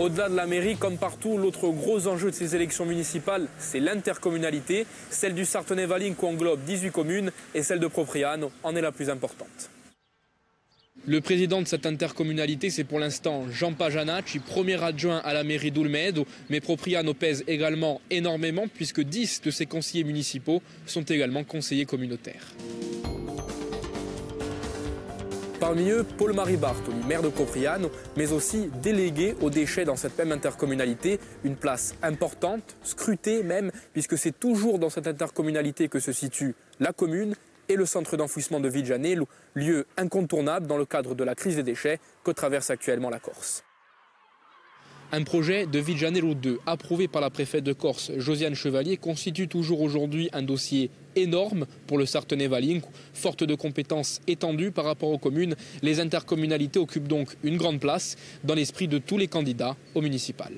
Au-delà de la mairie, comme partout, l'autre gros enjeu de ces élections municipales, c'est l'intercommunalité. Celle du Sartenay-Valinco englobe 18 communes et celle de Propriano en est la plus importante. Le président de cette intercommunalité, c'est pour l'instant Jean Pajanacci, premier adjoint à la mairie d'Ulmedo, mais Propriano pèse également énormément puisque 10 de ses conseillers municipaux sont également conseillers communautaires. Parmi eux, Paul-Marie Bartoli, maire de Propriano, mais aussi délégué aux déchets dans cette même intercommunalité, une place importante, scrutée même, puisque c'est toujours dans cette intercommunalité que se situe la commune et le centre d'enfouissement de Vigianello, lieu incontournable dans le cadre de la crise des déchets que traverse actuellement la Corse. Un projet de Vigianello 2, approuvé par la préfète de Corse, Josiane Chevalier, constitue toujours aujourd'hui un dossier énorme pour le Sartenay-Valinco. Forte de compétences étendues par rapport aux communes, les intercommunalités occupent donc une grande place dans l'esprit de tous les candidats au municipal.